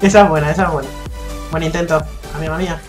esa es buena, esa es buena. Buen intento, amiga mía.